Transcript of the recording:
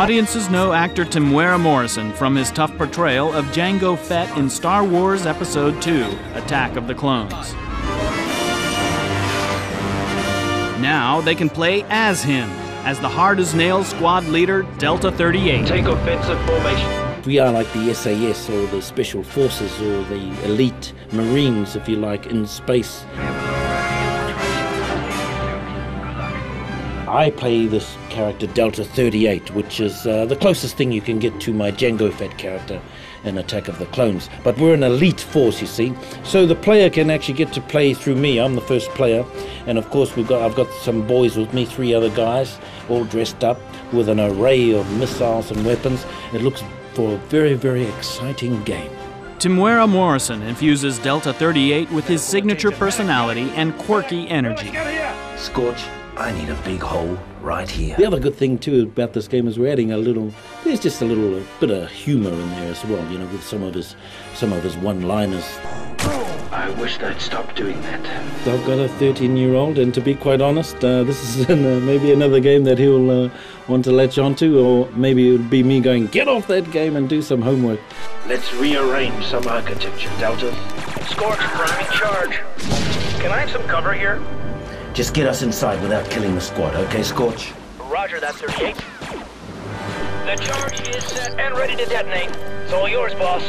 Audiences know actor Temuera Morrison from his tough portrayal of Jango Fett in Star Wars Episode II Attack of the Clones. Now they can play as him, as the hard as nails squad leader Delta 38. Take offensive formation. We are like the SAS or the Special Forces or the elite Marines, if you like, in space. I play this character Delta 38, which is uh, the closest thing you can get to my Jango Fett character in Attack of the Clones. But we're an elite force, you see, so the player can actually get to play through me. I'm the first player, and of course we've got I've got some boys with me, three other guys, all dressed up with an array of missiles and weapons. It looks for a very very exciting game. Temuera Morrison infuses Delta 38 with his signature personality and quirky energy. Scorch, I need a big hole right here. The other good thing too about this game is we're adding a little. There's just a little a bit of humour in there as well. You know, with some of his some of his one-liners. I wish they'd stop doing that. I've got a 13-year-old, and to be quite honest, uh, this is in, uh, maybe another game that he'll uh, want to latch onto, or maybe it would be me going, get off that game and do some homework. Let's rearrange some architecture, Delta. Scorch, priming charge. Can I have some cover here? Just get us inside without killing the squad, okay, Scorch? Roger that, 38. The charge is set and ready to detonate. It's all yours, boss.